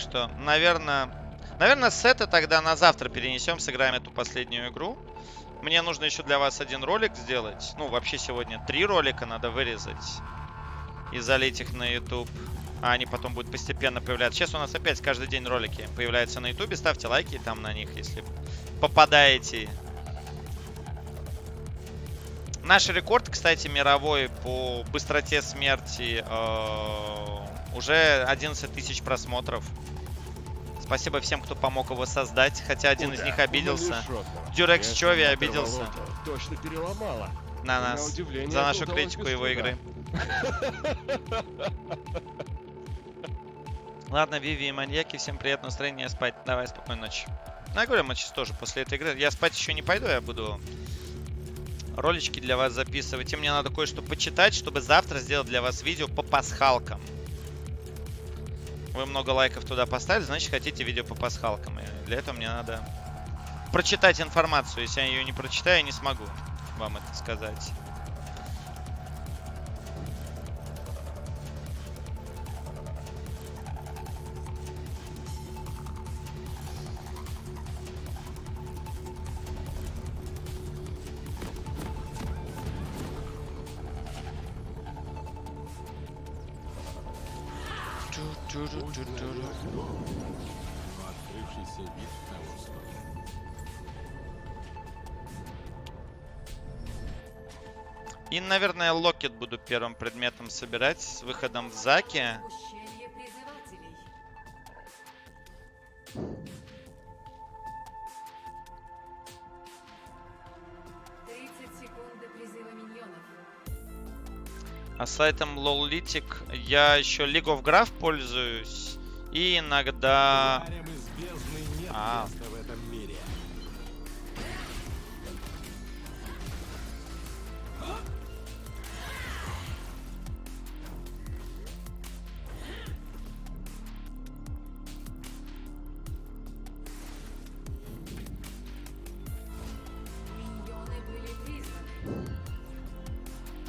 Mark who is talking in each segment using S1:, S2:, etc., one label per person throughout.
S1: Что, наверное... Наверное, сеты тогда на завтра перенесем, сыграем эту последнюю игру. Мне нужно еще для вас один ролик сделать. Ну, вообще сегодня три ролика надо вырезать. И залить их на YouTube. А они потом будут постепенно появляться. Сейчас у нас опять каждый день ролики появляются на YouTube. Ставьте лайки там на них, если попадаете. Наш рекорд, кстати, мировой по быстроте смерти э, уже 11 тысяч просмотров. Спасибо всем, кто помог его создать, хотя один из них обиделся. Дюрекс Чови обиделся.
S2: Точно переломала.
S1: На нас. На за нашу критику его игры. Ладно, Виви и маньяки, всем приятного настроения спать. Давай, спокойной ночи. Ну, я говорю, мы сейчас тоже после этой игры. Я спать еще не пойду, я буду ролички для вас записывать. И мне надо кое-что почитать, чтобы завтра сделать для вас видео по пасхалкам. Вы много лайков туда поставили, значит хотите видео по пасхалкам. И для этого мне надо прочитать информацию. Если я ее не прочитаю, я не смогу вам это сказать. Наверное, локет буду первым предметом собирать с выходом в Заки.
S3: Ущелье призывателей. Тридцать секунд до призыва миньонов.
S1: А сайтом Lollitic я еще League of Graph пользуюсь. И иногда... А.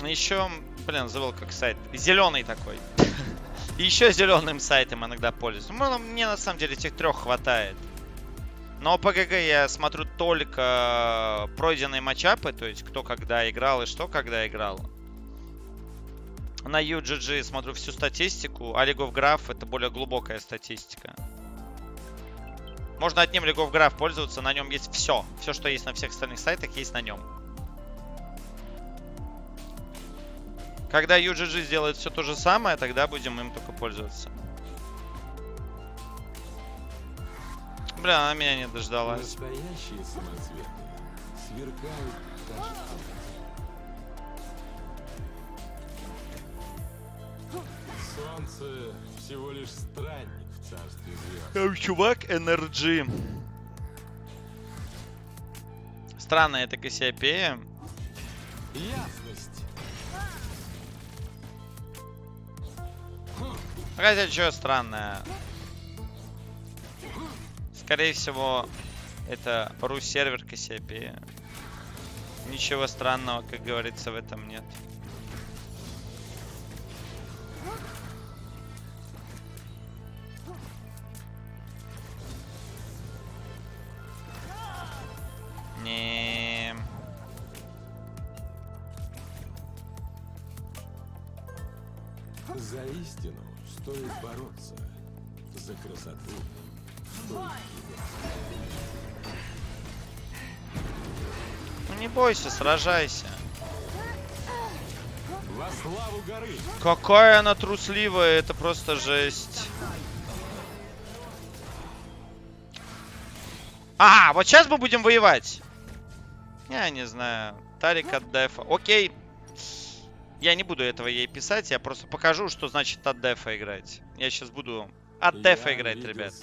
S1: Еще, блин, забыл как сайт. Зеленый такой. Еще зеленым сайтом иногда пользуюсь. Ну, мне на самом деле этих трех хватает. Но ПГГ я смотрю только пройденные матчапы, то есть кто когда играл и что когда играл. На UGG смотрю всю статистику, а League of Graph это более глубокая статистика. Можно одним League of Graph пользоваться, на нем есть все. Все, что есть на всех остальных сайтах, есть на нем. Когда UGG сделает все то же самое, тогда будем им только пользоваться. Бля, она меня не дождалась.
S2: Настоящие самоцветы сверкают даже. Солнце всего лишь странник в царстве звезд.
S1: Чувак NRG. Странная эта Кассиопея.
S2: Ясность.
S1: Хотя, что странное. Скорее всего, это ру-сервер Кассиопея. Ничего странного, как говорится, в этом нет. Сражайся.
S2: Во славу горы!
S1: Какая она трусливая, это просто жесть. А, вот сейчас мы будем воевать. Я не знаю. Тарик от дефа. Окей. Я не буду этого ей писать, я просто покажу, что значит от дефа играть. Я сейчас буду от дефа играть, ребят.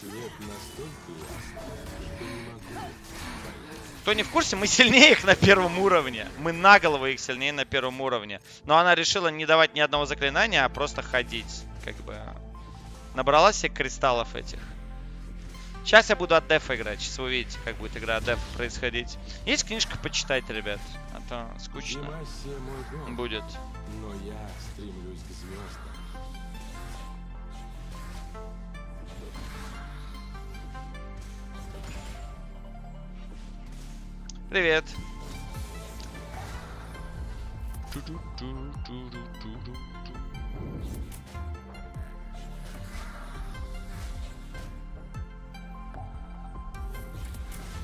S1: Кто не в курсе, мы сильнее их на первом уровне. Мы на голову их сильнее на первом уровне. Но она решила не давать ни одного заклинания, а просто ходить. Как бы набрала себе кристаллов этих. Сейчас я буду от дефа играть. Сейчас вы увидите, как будет игра от дефа происходить. Есть книжка почитать, ребят. А то скучно будет.
S2: но я стремлюсь к звездам.
S1: Привет.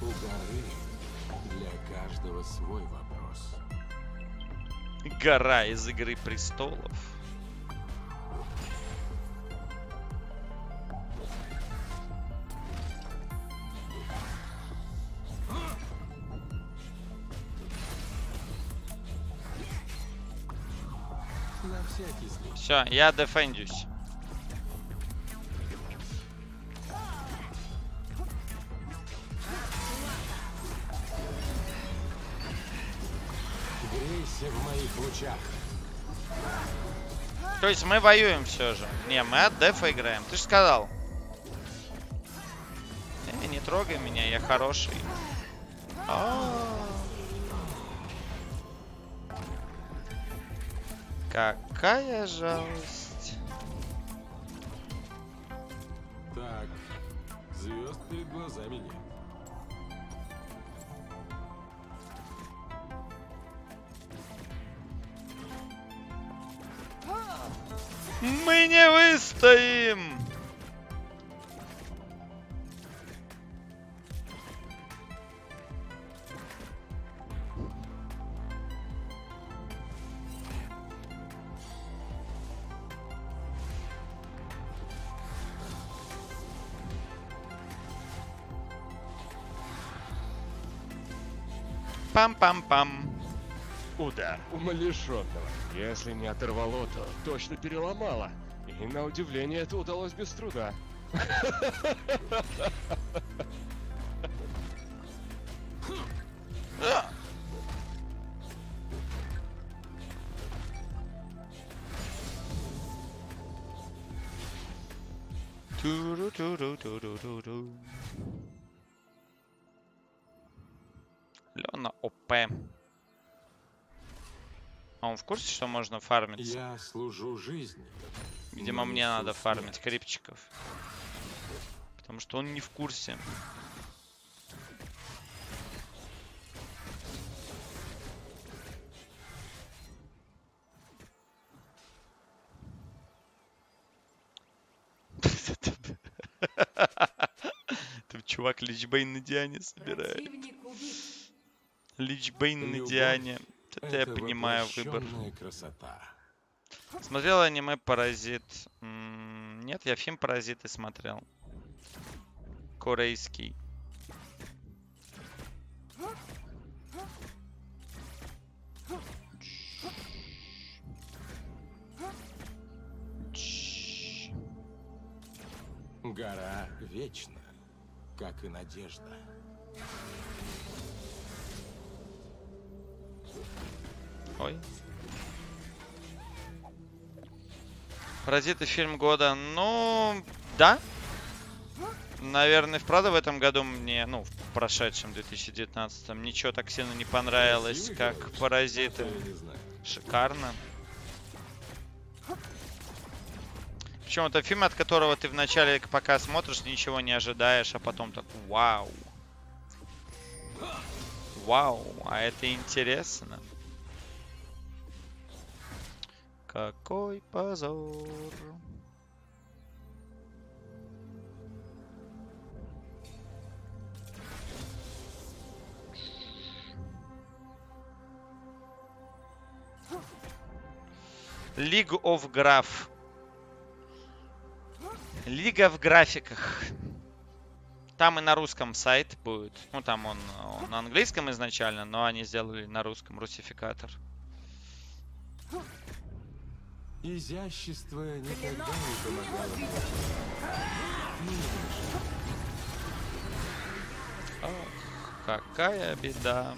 S2: У горы для каждого свой вопрос.
S1: Гора из Игры Престолов. Все, я дефендюсь.
S2: Грейся в моих лучах.
S1: То есть мы воюем все же. Не, мы от дефа играем. Ты же сказал. Не, не трогай меня, я хороший. А. Какая жалость. Пам-пам-пам.
S4: Удар умалишенного. Если не оторвало, то точно переломало. И на удивление это удалось без труда.
S1: в курсе, что можно фармить?
S2: Я служу жизни.
S1: Видимо,
S2: но
S1: мне надо фармить крипчиков. Потому что он не в курсе. Там чувак Личбейн на Диане собирает. Личбейн на
S2: Любовь
S1: Диане. Это я понимаю выбор.
S2: красота.
S1: Смотрел аниме Паразит? М, Нет, я фильм Паразиты смотрел. Корейский.
S2: Гора вечна, как и надежда.
S1: Ой. Паразиты фильм года. Ну, да. Наверное, вправду в этом году мне, ну, в прошедшем 2019 ничего так сильно не понравилось, как? Паразиты. Шикарно. Причем это фильм, от которого ты вначале, пока смотришь, ничего не ожидаешь, а потом так вау. Вау, а это интересно. Какой позор. League of Graph. Лига в графиках. Там и на русском сайт будет. Ну, там он, он на английском изначально, но они сделали на русском русификатор.
S2: Изящество никогда не помогало.
S1: Ах, какая беда.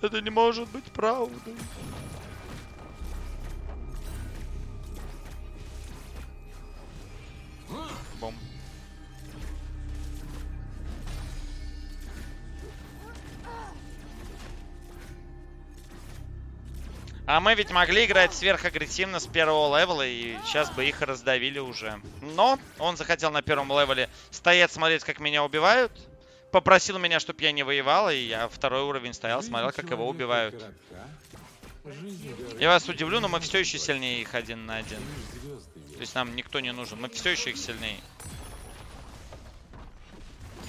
S1: Это не может быть правдой. А мы ведь могли играть сверхагрессивно с первого левела, и сейчас бы их раздавили уже. Но он захотел на первом левеле стоять, смотреть, как меня убивают. Попросил меня, чтобы я не воевал, и я второй уровень стоял, смотрел, как его убивают.
S2: говорят,
S1: Я вас удивлю, но мы все еще сильнее их один на один. То есть нам никто не нужен. Мы все еще их сильнее.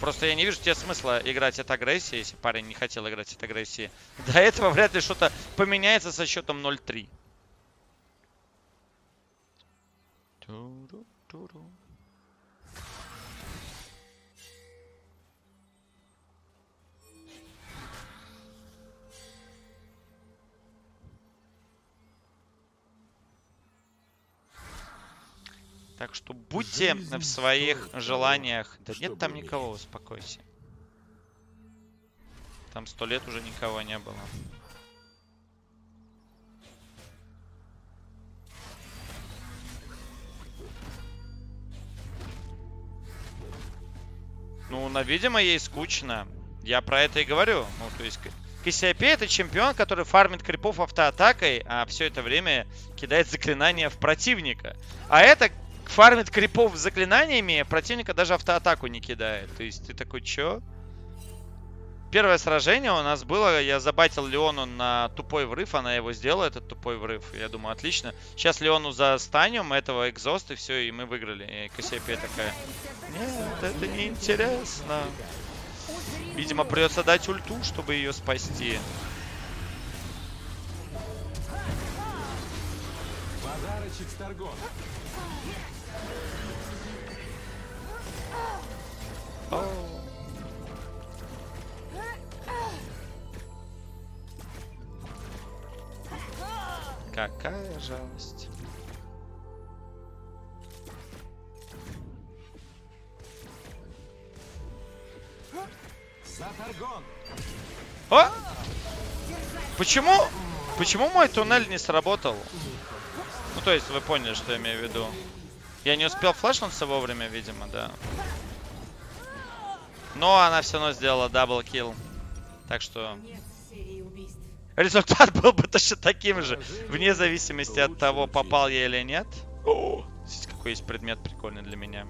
S1: Просто я не вижу тебе смысла играть от агрессии, если парень не хотел играть от агрессии. До этого вряд ли что-то поменяется со счетом 0-3. Так что будьте
S2: Жизнь
S1: в своих желаниях. Да нет там
S2: уметь.
S1: никого, успокойся. Там сто лет уже никого не было. Ну, на, видимо, ей скучно. Я про это и говорю. Ну, то есть, Кассиопей это чемпион, который фармит крипов автоатакой, а все это время кидает заклинания в противника. А это фармит крипов заклинаниями, противника даже автоатаку не кидает. То есть ты такой, чё? Первое сражение у нас было, я забатил Леону на тупой врыв, она его сделала, этот тупой врыв. Я думаю, отлично. Сейчас Леону застанем, этого экзост, и все, и мы выиграли. И Кассиопея такая, нет, это не интересно. Видимо, придется дать ульту, чтобы ее спасти.
S2: Подарочек с торгов.
S1: Какая жалость. О! Почему? Почему мой туннель не сработал? Ну, то есть, вы поняли, что я имею в виду. Я не успел флешнуться вовремя, видимо, да. Но она все равно сделала даблкил. Так что результат был бы точно таким же. Вне зависимости от того, попал я или нет. Здесь какой есть предмет прикольный для меня.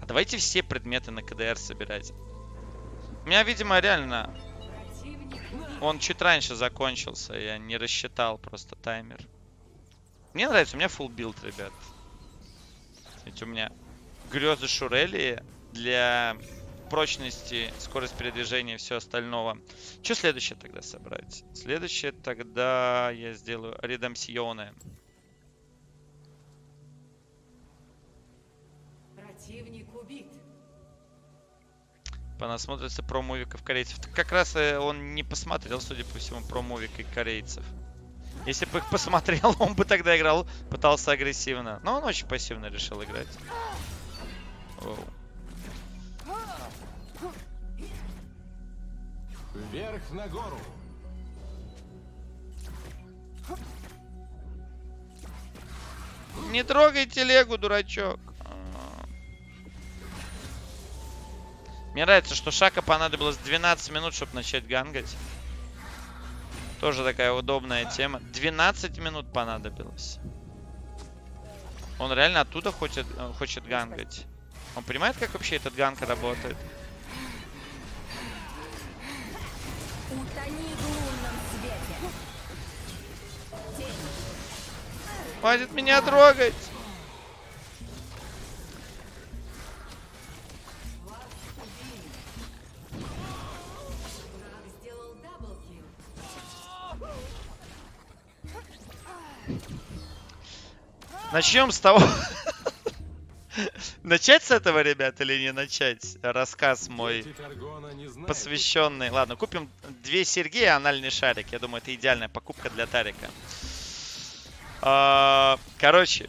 S1: А давайте все предметы на КДР собирать. У меня, видимо, реально. Он чуть раньше закончился, я не рассчитал просто таймер. Мне нравится, у меня full build, ребят. Ведь у меня грезы Шурели для прочности, скорость передвижения и все остального. Что следующее тогда собрать? Следующее тогда я сделаю Redemption ы.
S3: Противник убит.
S1: Понасмотрится про мувиков корейцев. Так как раз э, он не посмотрел, судя по всему, про мувик и корейцев. Если бы их посмотрел, он бы тогда играл, пытался агрессивно. Но он очень пассивно решил играть. Оу.
S2: Вверх на гору.
S1: Не трогай телегу, дурачок. Мне нравится, что Шака понадобилось 12 минут, чтобы начать гангать. Тоже такая удобная тема. 12 минут понадобилось. Он реально оттуда хочет, э, хочет гангать. Он понимает, как вообще этот ганг работает?
S5: Утони.
S1: Хватит меня трогать! Начнем с того... Начать с этого, ребят, или не начать? Рассказ мой посвященный. Ладно, купим две серьги и анальный шарик. Я думаю, это идеальная покупка для Тарика. А, Короче,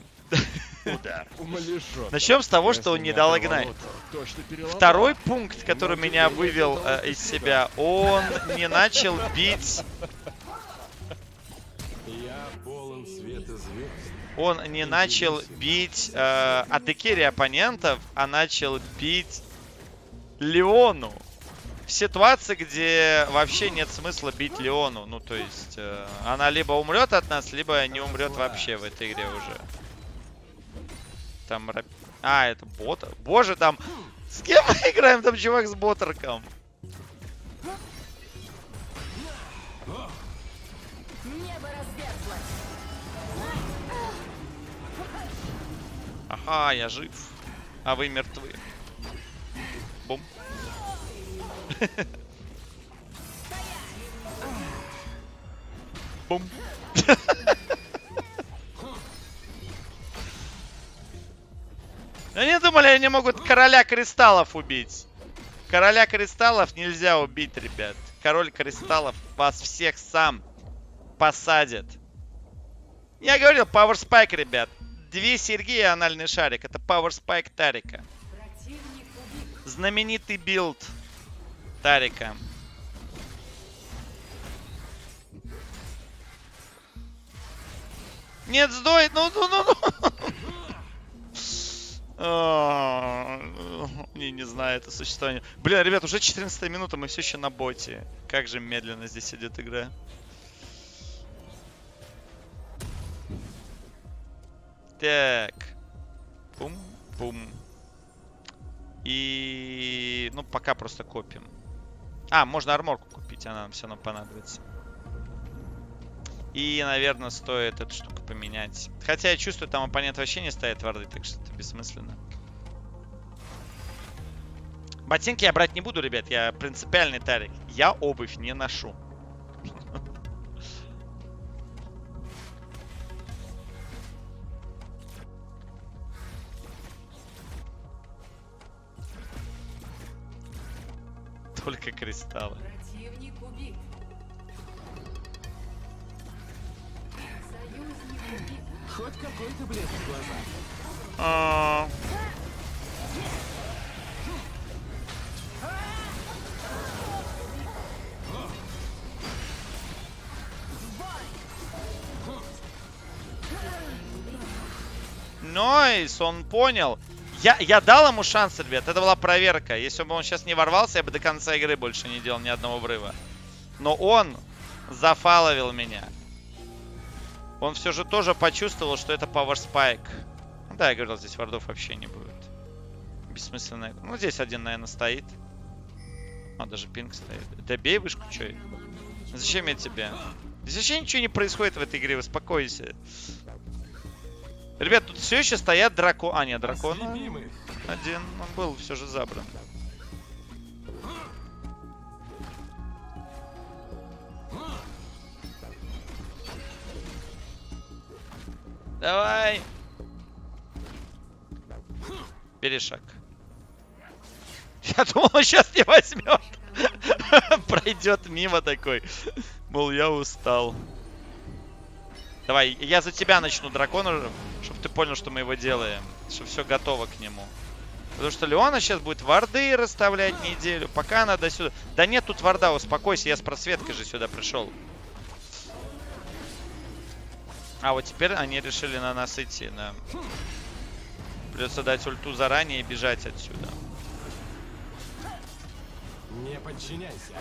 S4: Удар.
S1: Начнем с того, что он не дал игнайт. Второй пункт, который меня вывел э, из себя, он не начал бить, он не начал бить э, Адекири оппонентов, а начал бить Леону. ситуации, где вообще нет смысла бить Леону. Ну, то есть, э, она либо умрет от нас, либо не умрет вообще в этой игре уже. Там... А, это бот. Боже, там... С кем мы играем? Там чувак с ботерком. Ага, я жив. А вы мертвы. Бум. Бум. Они думали, они могут короля кристаллов убить. Короля кристаллов нельзя убить, ребят. Король кристаллов вас всех сам посадит. Я говорил, Power Spike, ребят. Две серьги и анальный шарик. Это Power Spike Тарика. Знаменитый build Тарика. Нет, сдой! Ну, ну, ну, ну! А, Не, не знаю это существование. Блин, ребят, уже 14 минута, мы все еще на боте. Как же медленно здесь идет игра. Так. Пум, пум. И... Ну, пока просто копим. А, можно арморку купить, она нам все равно понадобится. И, наверное, стоит эту штуку поменять. Хотя я чувствую, там оппонент вообще не ставит варды, так что это бессмысленно. Ботинки я брать не буду, ребят. Я принципиальный тарик. Я обувь не ношу. Только кристаллы.
S3: Противник убит. Союзник убит.
S2: Хоть какой-то блеск в глазах.
S1: А, Нойс, он понял. Я, я дал ему шанс, ребят. Это была проверка. Если бы он сейчас не ворвался, я бы до конца игры больше не делал ни одного врыва. Но он зафаловил меня. Он все же тоже почувствовал, что это Power Spike. Ну да, я говорил, здесь вардов вообще не будет. Бессмысленно. Ну, здесь один, наверное, стоит. А, даже пинг стоит. Да бей вышку, чё? Зачем я тебе? Здесь вообще ничего не происходит в этой игре, успокойся. Ребят, тут все еще стоят драконы. А, нет, дракон один. Он был все же забран. Давай. Бери шаг. Я думал, он сейчас не возьмет. Пройдет мимо такой. Мол, я устал. Давай, я за тебя начну дракона, чтобы ты понял, что мы его делаем. Что все готово к нему. Потому что Леона сейчас будет варды расставлять неделю. Пока она до сюда. Да нет тут варда, успокойся, я с просветкой же сюда пришел. А вот теперь они решили на нас идти, да. Придется дать ульту заранее и бежать отсюда.
S2: Не подчиняйся.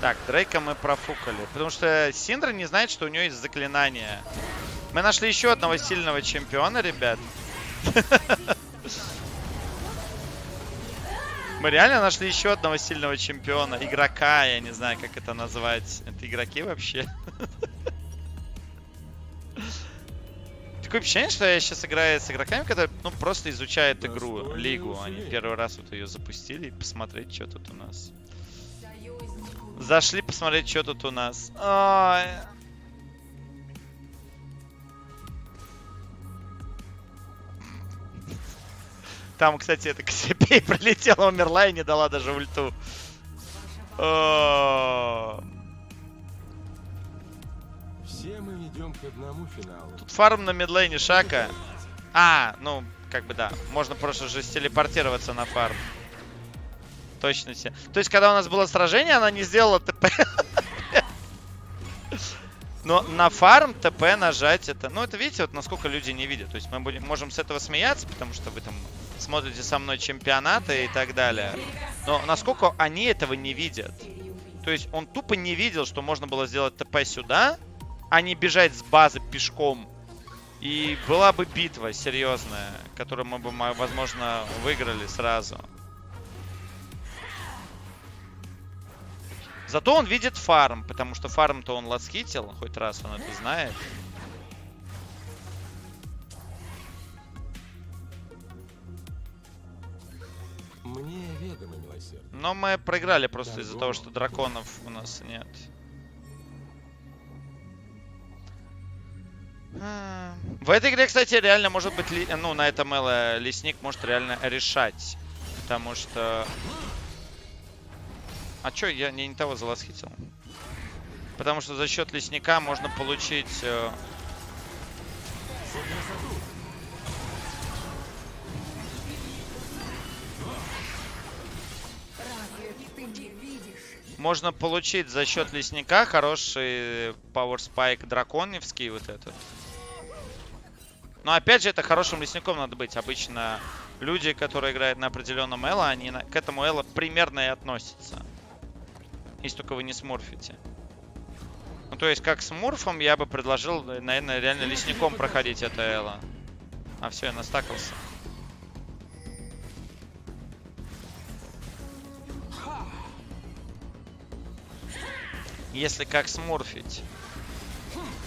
S1: Так, Дрейка мы профукали. Потому что Синдра не знает, что у нее есть заклинание. Мы нашли еще одного сильного чемпиона, ребят. Мы реально нашли еще одного сильного чемпиона. Игрока, я не знаю, как это назвать. Это игроки вообще? Такое ощущение, что я сейчас играю с игроками, которые ну, просто изучают игру, лигу. Они первый раз вот ее запустили и посмотреть, что тут у нас. Зашли посмотреть, что тут у нас. Ой. Там, кстати, эта Ксипей пролетела, умерла и не дала даже ульту. О,
S2: Все мы идем к одному финалу.
S1: Тут фарм на мидлейне Шака. А, ну, как бы да. Можно просто же телепортироваться на фарм. Точно все. То есть, когда у нас было сражение, она не сделала ТП. Но на фарм ТП нажать это... Ну, это видите, вот насколько люди не видят. То есть мы будем, можем с этого смеяться, потому что вы там смотрите со мной чемпионаты и так далее. Но насколько они этого не видят. То есть он тупо не видел, что можно было сделать ТП сюда, а не бежать с базы пешком. И была бы битва серьезная, которую мы бы, возможно, выиграли сразу. Зато он видит фарм, потому что фарм-то он ласкитил, хоть раз он это знает.
S2: Мне ведомо милосердие.
S1: Но мы проиграли просто из-за того, что драконов у нас нет. В этой игре, кстати, реально может быть, ли- ну, на этом Элла лесник может реально решать. Потому что... А чё, я не, не того заласхитил? Потому что за счет лесника можно получить... э? Можно получить за счет лесника хороший Power Spike драконевский вот этот. Но опять же, это хорошим лесником надо быть. Обычно люди, которые играют на определенном эло, они на- к этому эло примерно и относятся. Если только вы не смурфите. Ну, то есть, как с мурфом, я бы предложил, наверное, реально лесником проходить это эло. А все, я настакался. Если как смурфить.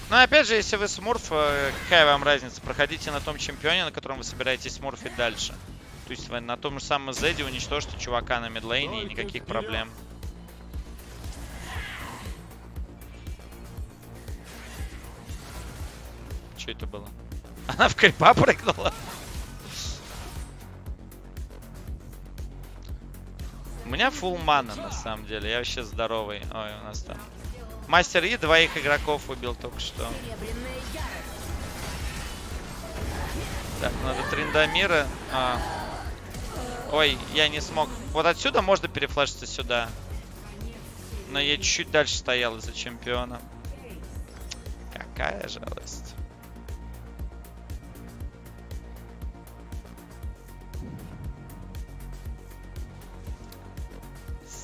S1: Но опять же, если вы смурф, э, какая вам разница? Проходите на том чемпионе, на котором вы собираетесь смурфить дальше. То есть вы на том же самом Зеде уничтожите чувака на мидлейне и
S2: Только
S1: никаких проблем. Что это было? Она в крипа прыгнула? У меня фул мана, на самом деле. Я вообще здоровый. Ой, у нас там. Мастер И двоих игроков убил только что. Так, надо Триндамира. А. Ой, я не смог. Вот отсюда можно перефлешиться сюда. Но я чуть-чуть дальше стоял из-за чемпиона. Какая жалость.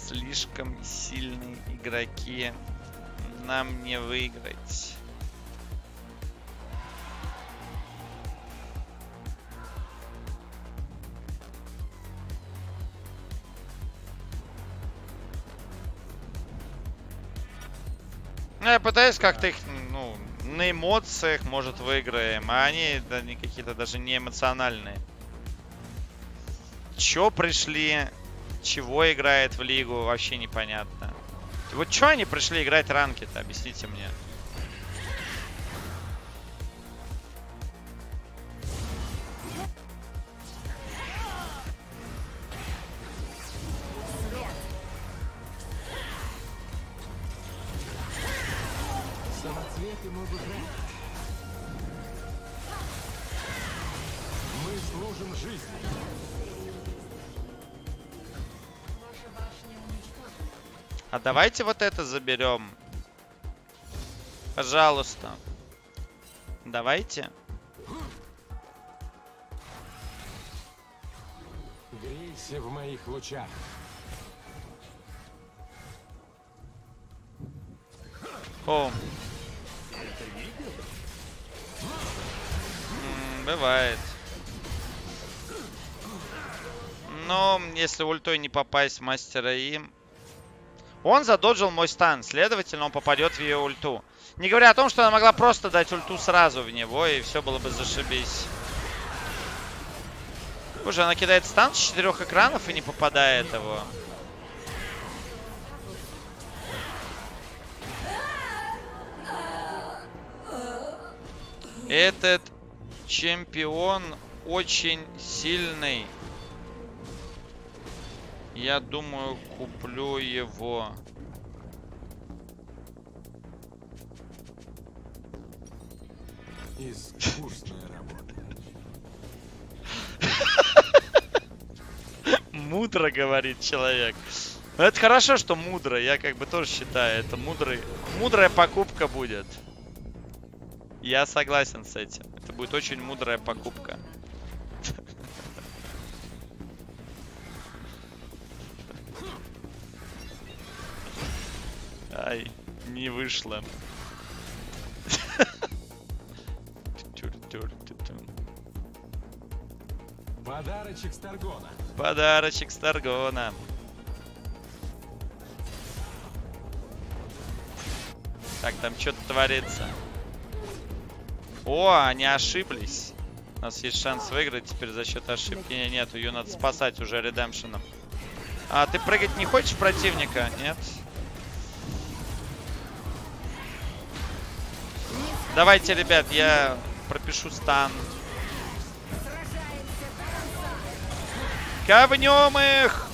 S1: Слишком сильные игроки. Нам не выиграть. Ну, я пытаюсь как-то их, ну, на эмоциях, может, выиграем, а они да, они какие-то даже не эмоциональные. Чё пришли, чего играет в лигу, вообще непонятно. Вот чё они пришли играть ранки-то, объясните мне. Давайте вот это заберем. Пожалуйста. Давайте.
S2: Грейся в моих лучах.
S1: О. М, Бывает. Но если ультой не попасть в мастера И... Он задоджил мой стан, следовательно, он попадет в ее ульту. Не говоря о том, что она могла просто дать ульту сразу в него, и все было бы зашибись. Боже, она кидает стан с четырех экранов и не попадает его. Этот чемпион очень сильный. Я думаю, куплю его.
S2: Искусная работа.
S1: Мудро, говорит человек. Но это хорошо, что мудро. Я как бы тоже считаю, это мудрый, мудрая покупка будет. Я согласен с этим. Это будет очень мудрая покупка. Ай, не вышло.
S2: Подарочек Старгона.
S1: Подарочек с Таргона. Так, там что-то творится. О, они ошиблись. У нас есть шанс выиграть теперь за счет ошибки. Не, нет, ее надо спасать уже редемпшеном. А ты прыгать не хочешь противника? Нет? Давайте, ребят, я пропишу стан. Ковнем их!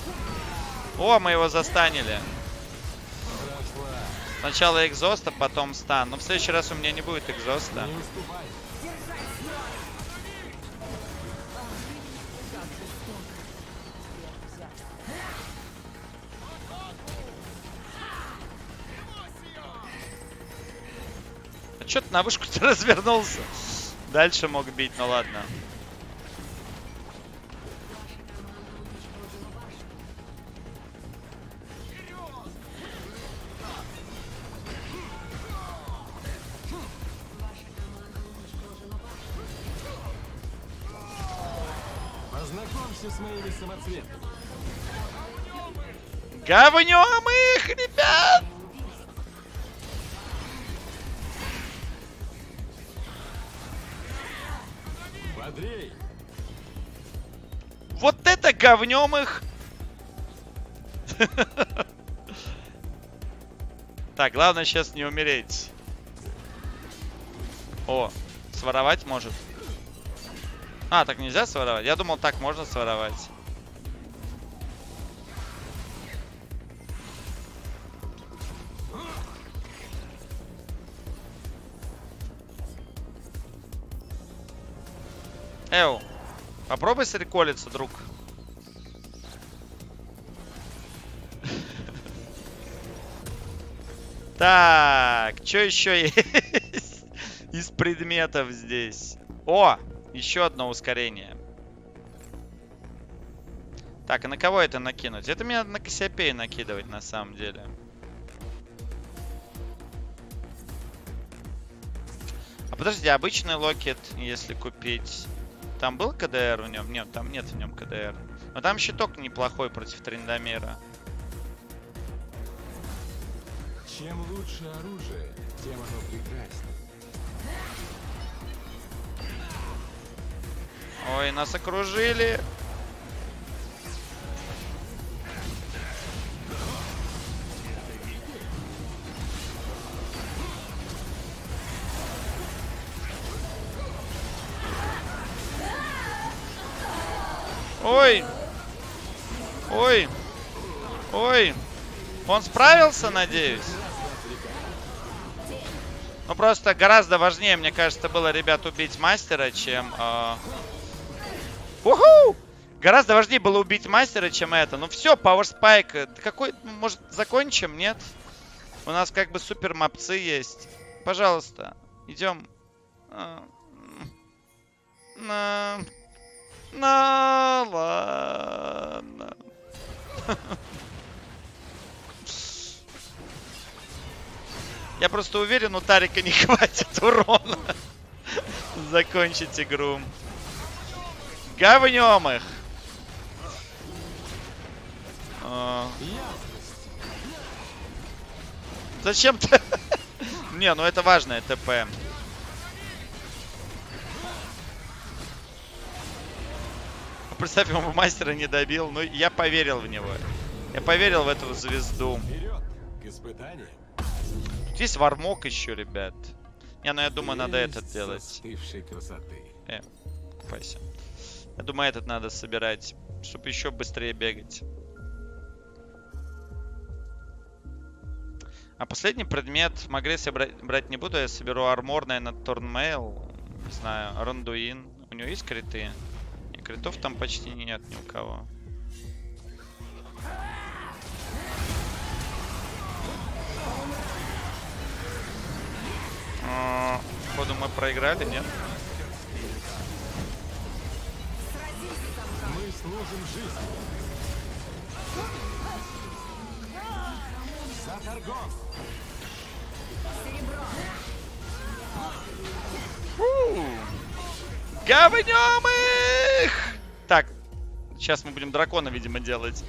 S1: О, мы его застанили. Сначала экзоста, потом стан. Но в следующий раз у меня не будет экзоста. На вышку-то развернулся? Дальше мог бить, ну ладно.
S2: Познакомься с моими самоцветами.
S1: Говнем их, ребят! Говнем их! Так, главное сейчас не умереть. О, своровать может. А, так нельзя своровать? Я думал, так можно своровать. Эу, попробуй среколиться, друг. Так, что еще есть из предметов здесь? О, еще одно ускорение. Так, а на кого это накинуть? Это мне надо на Кассиопея накидывать на самом деле. А подожди, обычный локет, если купить... Там был КДР в нем? Нет, там нет в нем КДР. Но там щиток неплохой против Триндомера.
S2: Чем лучше оружие, тем оно прекраснее.
S1: Ой, нас окружили. Ой. Ой. Ой. Он справился, надеюсь? Ну, просто гораздо важнее, мне кажется, было, ребят, убить мастера, чем... э, Уху! Гораздо важнее было убить мастера, чем это. Ну все, Power. Да Какой, ну, может, закончим, нет? У нас как бы супер мапцы есть. Пожалуйста, идем. А, На... На... Ладно. Я просто уверен, у Тарика не хватит урона закончить игру. Говнем их. А, Зачем ты? Не, ну это важное ТП. Представь, ему мастера не добил. Ну, я поверил в него. Я поверил в эту звезду.
S2: Вперед, к испытаниям.
S1: Есть вармок еще, ребят. Не, ну я думаю, надо этот делать.
S2: красоты.
S1: Э, купайся. Я думаю, этот надо собирать, чтобы еще быстрее бегать. А последний предмет в Магрессе брать, брать не буду. Я соберу арморное на Торнмейл. Не знаю, Рондуин. У него есть криты? И критов там почти нет ни у кого. А, Походу мы проиграли, нет?
S2: Мы служим жизни. За торгов.
S1: Говнем их! Так, сейчас мы будем дракона, видимо, делать.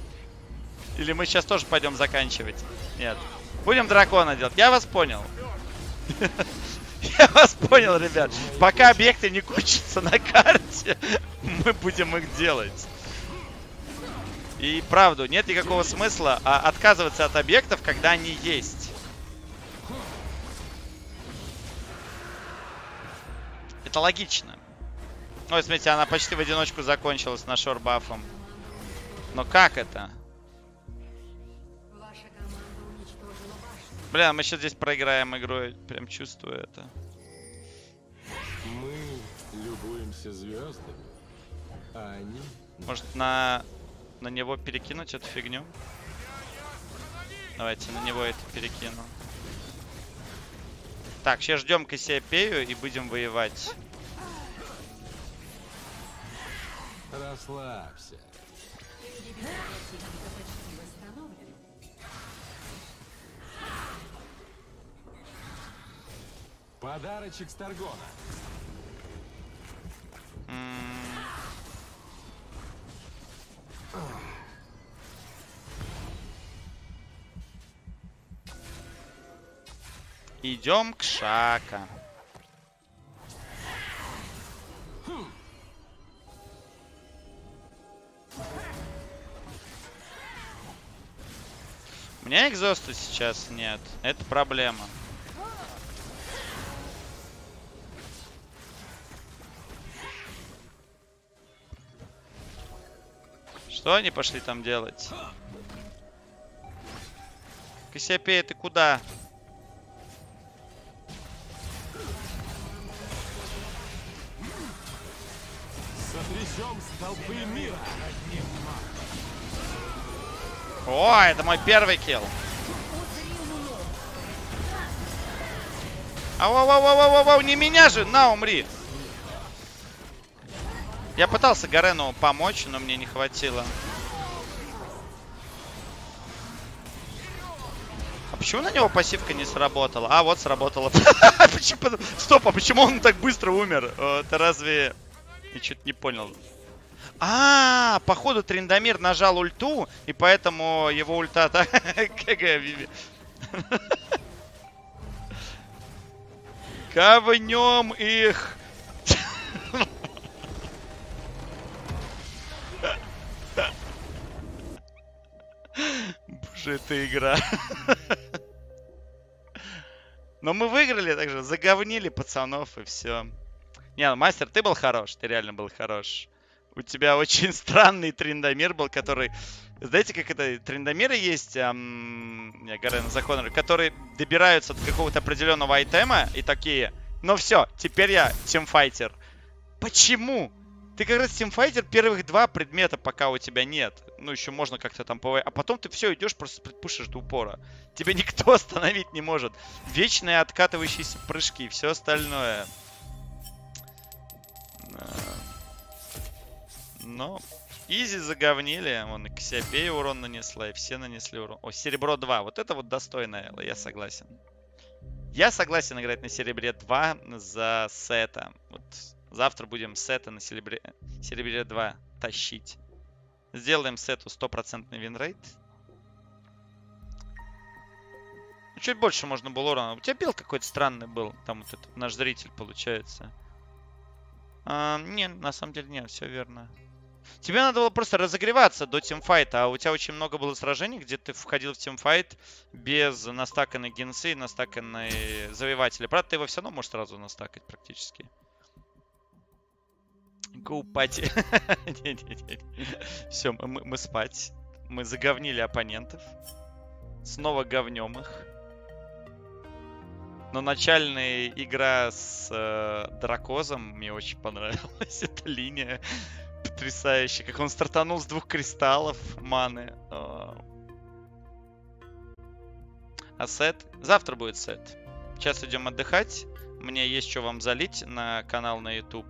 S1: Или мы сейчас тоже пойдем заканчивать? Нет. Будем дракона делать. Я вас понял. Я вас понял, ребят. Пока объекты не кончатся на карте, мы будем их делать. И правду, нет никакого смысла а, отказываться от объектов, когда они есть. Это логично. Ой, смотрите, она почти в одиночку закончилась на шорбафом. Но как это? Бля, мы сейчас здесь проиграем игру, я прям чувствую это.
S2: Мы любуемся звездами, а они...
S1: Может на, на него перекинуть эту фигню? Давайте на него это перекину. Так, сейчас ждем Кассиопею и будем воевать.
S2: Расслабься. Подарочек с торгона.
S1: М. Идем к Шака. У меня экзоста сейчас нет. Это проблема. Что они пошли там делать? Кассиопея, ты куда?
S2: Сотрясем столпы мира.
S1: О, это мой первый килл. Ау, ау, ау, ау, ау, ау, не меня же, на, умри. Я пытался Гарену помочь, но мне не хватило. А почему на него пассивка не сработала? А, вот сработала. Стоп, а почему он так быстро умер? Э, Это разве... Я что-то не понял. А, походу Триндамир нажал ульту, и поэтому его ульта. КГ, Виви. Их! Боже, это игра. Но мы выиграли, также заговнили пацанов и все. Не, ну, мастер, ты был хорош, ты реально был хорош. У тебя очень странный триндамир был, который... Знаете, как это? Триндамиры есть, эм, не, Гарен Законер, которые добираются до какого-то определенного айтема и такие, ну все, теперь я тимфайтер. Почему? Ты как раз тимфайтер первых два предмета, пока у тебя нет. Ну, еще можно как-то там повоевать. А потом ты все идешь, просто предпушишь до упора. Тебя никто остановить не может. Вечные откатывающиеся прыжки, все остальное. Да. Но Изи заговнили. Вон и Ксиопея урон нанесла, и все нанесли урон. О, серебро 2. Вот это вот достойное, я согласен. Я согласен играть на серебре 2 за сета. Вот завтра будем сета на серебре, серебре 2 тащить. Сделаем сету 100% winrate. Ну, чуть больше можно было урона. У тебя build какой-то странный был. Там вот этот наш зритель получается. А, не, на самом деле нет, все верно. Тебе надо было просто разогреваться до teamfight а, а у тебя очень много было сражений, где ты входил в teamfight без настаканной гинсы и настаканной завоевателя. Правда, ты его все равно можешь сразу настакать практически. Go пати. Все, мы, мы спать. Мы заговнили оппонентов. Снова говнем их. Но начальная игра с э, Дракозом мне очень понравилась. Эта линия потрясающая. Как он стартанул с двух кристаллов маны. А сет? Завтра будет сет. Сейчас идем отдыхать. Мне есть что вам залить на канал на YouTube.